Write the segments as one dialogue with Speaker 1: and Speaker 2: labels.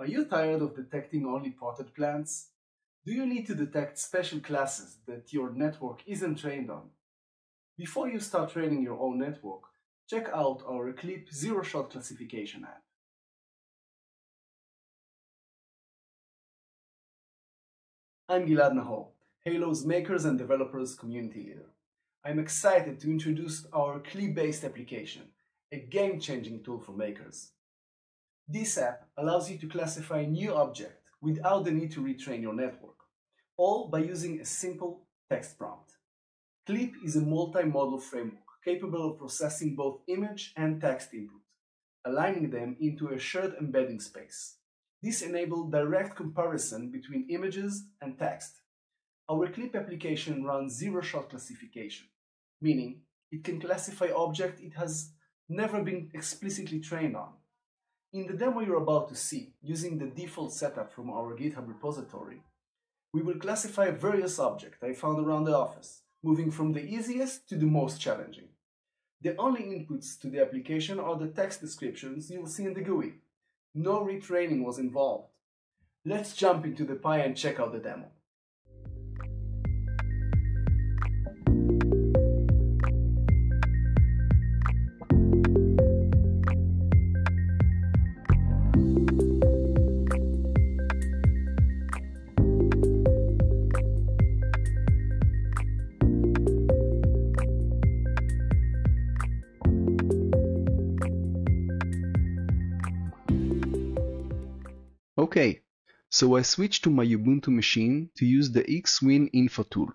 Speaker 1: Are you tired of detecting only potted plants? Do you need to detect special classes that your network isn't trained on? Before you start training your own network, check out our CLIP zero-shot classification app. I'm Gilad Nahor, Hailo's makers and developers community leader. I'm excited to introduce our CLIP-based application, a game-changing tool for makers. This app allows you to classify new object without the need to retrain your network, all by using a simple text prompt. Clip is a multi-modal framework capable of processing both image and text input, aligning them into a shared embedding space. This enables direct comparison between images and text. Our Clip application runs zero-shot classification, meaning it can classify objects it has never been explicitly trained on. In the demo you're about to see, using the default setup from our GitHub repository, we will classify various objects I found around the office, moving from the easiest to the most challenging. The only inputs to the application are the text descriptions you'll see in the GUI. No retraining was involved. Let's jump into the Pi and check out the demo.
Speaker 2: So I switched to my Ubuntu machine to use the xwininfo tool.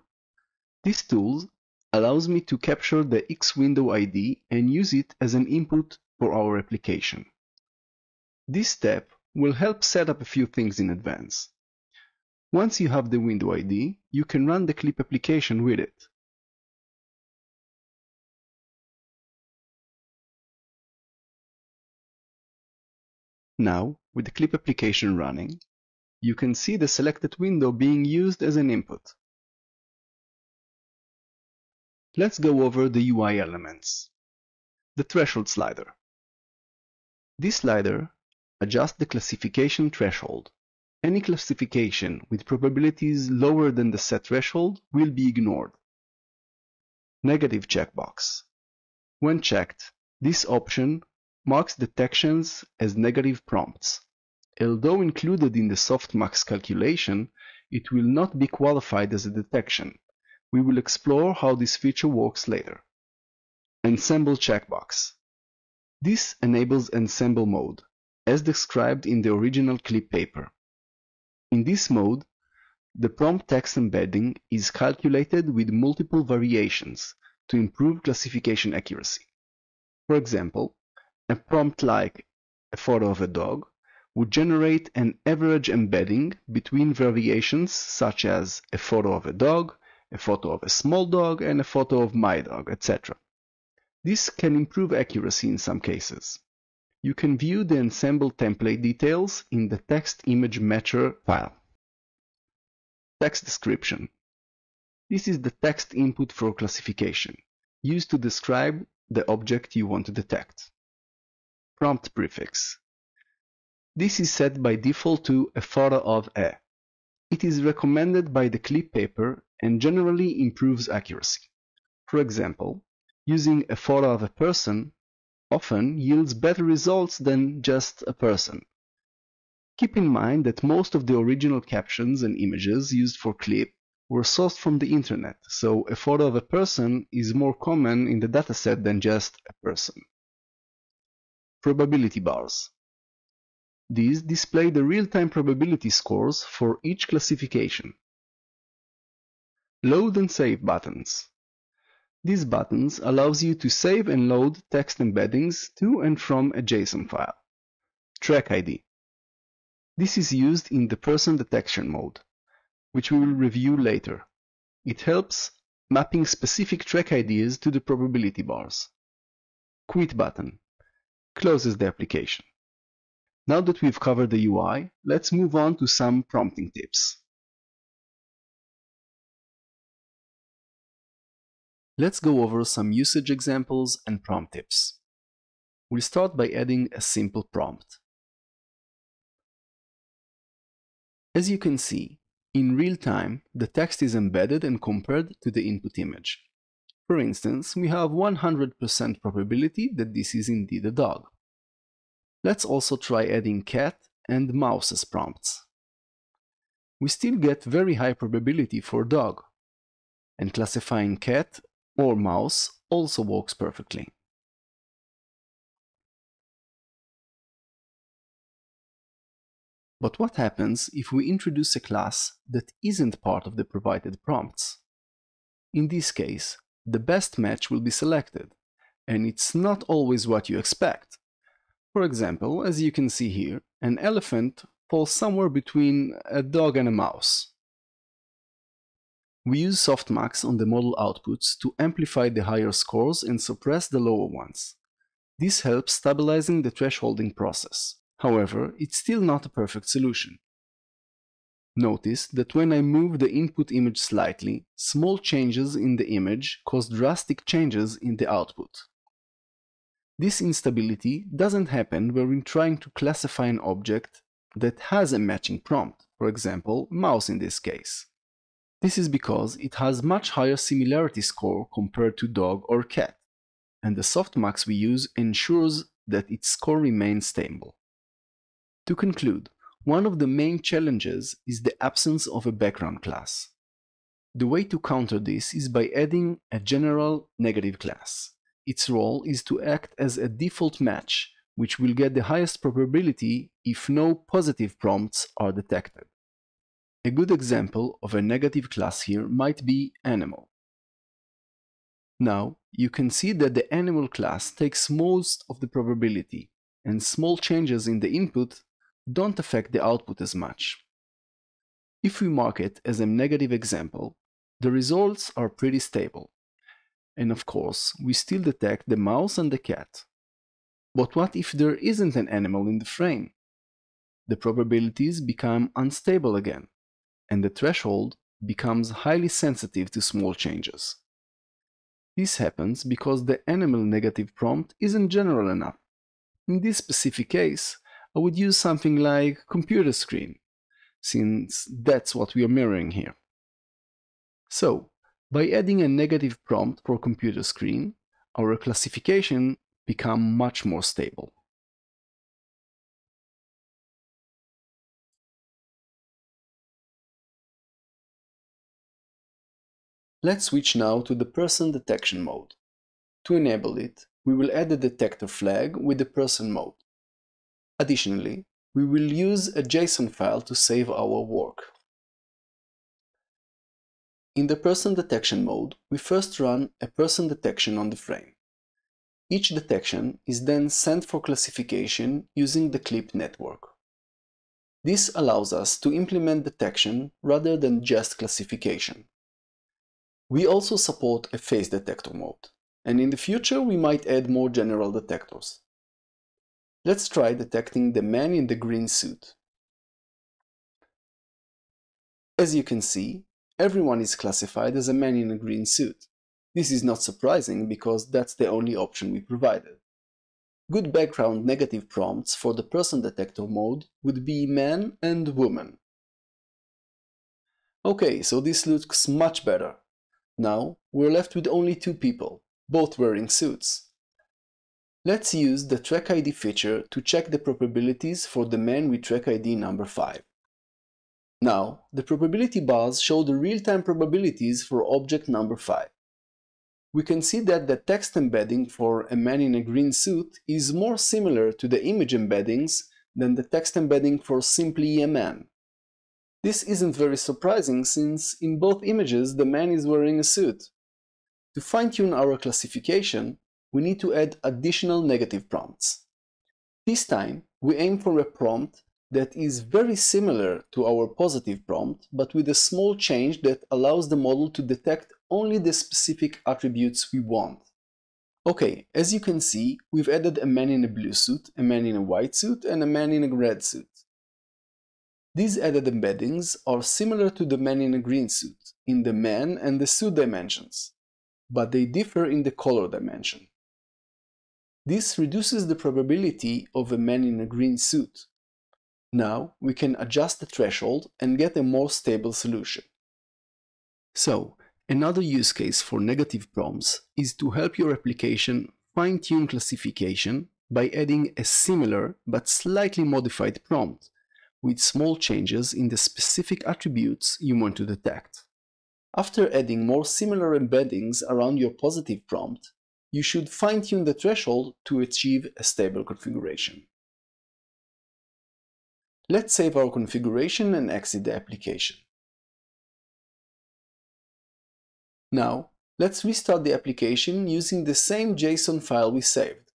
Speaker 2: This tool allows me to capture the Xwindow ID and use it as an input for our application. This step will help set up a few things in advance. Once you have the window ID, you can run the Clip application with it. Now, with the Clip application running, you can see the selected window being used as an input. Let's go over the UI elements. The threshold slider. This slider adjusts the classification threshold. Any classification with probabilities lower than the set threshold will be ignored. Negative checkbox. When checked, this option marks detections as negative prompts. Although included in the softmax calculation, it will not be qualified as a detection. We will explore how this feature works later. Ensemble checkbox. This enables ensemble mode, as described in the original clip paper. In this mode, the prompt text embedding is calculated with multiple variations to improve classification accuracy. For example, a prompt like a photo of a dog would generate an average embedding between variations such as a photo of a dog, a photo of a small dog, and a photo of my dog, etc. This can improve accuracy in some cases. You can view the ensemble template details in the text image matcher file. Text description. This is the text input for classification, used to describe the object you want to detect prompt prefix. This is set by default to a photo of a. It is recommended by the clip paper and generally improves accuracy. For example, using a photo of a person often yields better results than just a person. Keep in mind that most of the original captions and images used for clip were sourced from the internet, so a photo of a person is more common in the dataset than just a person probability bars. These display the real-time probability scores for each classification. Load and Save buttons. These buttons allows you to save and load text embeddings to and from a JSON file. Track ID. This is used in the person detection mode, which we will review later. It helps mapping specific track IDs to the probability bars. Quit button closes the application. Now that we've covered the UI, let's move on to some prompting tips. Let's go over some usage examples and prompt tips. We'll start by adding a simple prompt. As you can see, in real time, the text is embedded and compared to the input image. For instance, we have 100% probability that this is indeed a dog. Let's also try adding cat and mouse as prompts. We still get very high probability for dog, and classifying cat or mouse also works perfectly. But what happens if we introduce a class that isn't part of the provided prompts? In this case, the best match will be selected, and it's not always what you expect. For example, as you can see here, an elephant falls somewhere between a dog and a mouse. We use softmax on the model outputs to amplify the higher scores and suppress the lower ones. This helps stabilizing the thresholding process. However, it's still not a perfect solution. Notice that when I move the input image slightly, small changes in the image cause drastic changes in the output. This instability doesn't happen when we're trying to classify an object that has a matching prompt, for example, mouse in this case. This is because it has much higher similarity score compared to dog or cat, and the softmax we use ensures that its score remains stable. To conclude, one of the main challenges is the absence of a background class. The way to counter this is by adding a general negative class. Its role is to act as a default match, which will get the highest probability if no positive prompts are detected. A good example of a negative class here might be animal. Now, you can see that the animal class takes most of the probability, and small changes in the input don't affect the output as much. If we mark it as a negative example, the results are pretty stable. And of course, we still detect the mouse and the cat. But what if there isn't an animal in the frame? The probabilities become unstable again, and the threshold becomes highly sensitive to small changes. This happens because the animal negative prompt isn't general enough. In this specific case, I would use something like computer screen, since that's what we are mirroring here. So, by adding a negative prompt for computer screen, our classification become much more stable. Let's switch now to the person detection mode. To enable it, we will add a detector flag with the person mode. Additionally, we will use a JSON file to save our work. In the person detection mode, we first run a person detection on the frame. Each detection is then sent for classification using the CLIP network. This allows us to implement detection rather than just classification. We also support a face detector mode, and in the future we might add more general detectors. Let's try detecting the man in the green suit. As you can see, everyone is classified as a man in a green suit. This is not surprising because that's the only option we provided. Good background negative prompts for the person detector mode would be man and woman. Okay, so this looks much better. Now, we're left with only two people, both wearing suits. Let's use the track ID feature to check the probabilities for the man with track ID number 5. Now, the probability bars show the real-time probabilities for object number 5. We can see that the text embedding for a man in a green suit is more similar to the image embeddings than the text embedding for simply a man. This isn't very surprising since in both images the man is wearing a suit. To fine-tune our classification, we need to add additional negative prompts. This time, we aim for a prompt that is very similar to our positive prompt, but with a small change that allows the model to detect only the specific attributes we want. Okay, as you can see, we've added a man in a blue suit, a man in a white suit, and a man in a red suit. These added embeddings are similar to the man in a green suit, in the man and the suit dimensions, but they differ in the color dimension. This reduces the probability of a man in a green suit. Now we can adjust the threshold and get a more stable solution. So, another use case for negative prompts is to help your application fine-tune classification by adding a similar but slightly modified prompt with small changes in the specific attributes you want to detect. After adding more similar embeddings around your positive prompt, you should fine-tune the threshold to achieve a stable configuration. Let's save our configuration and exit the application. Now, let's restart the application using the same JSON file we saved.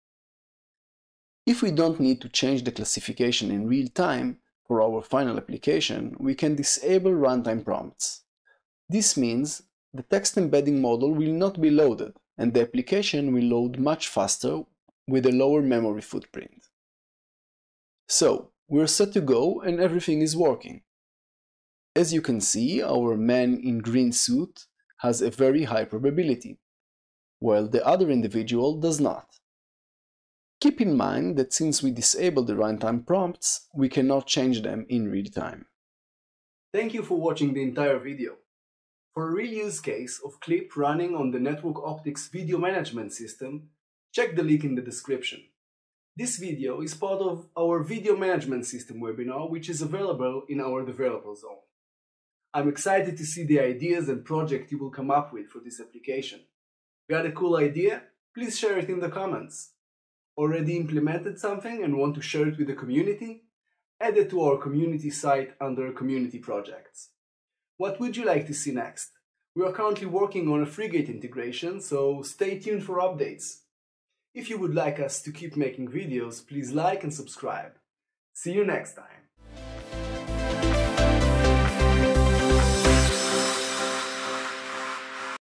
Speaker 2: If we don't need to change the classification in real time for our final application, we can disable runtime prompts. This means the text embedding model will not be loaded, and the application will load much faster with a lower memory footprint. So, we're set to go and everything is working. As you can see, our man in green suit has a very high probability, while the other individual does not. Keep in mind that since we disable the runtime prompts, we cannot change them in real time.
Speaker 1: Thank you for watching the entire video. For a real use case of Clip running on the Network Optics video management system, check the link in the description. This video is part of our video management system webinar which is available in our developer zone. I'm excited to see the ideas and project you will come up with for this application. Got a cool idea? Please share it in the comments already implemented something and want to share it with the community, add it to our community site under community projects. What would you like to see next? We are currently working on a Frigate integration, so stay tuned for updates. If you would like us to keep making videos, please like and subscribe. See you next time.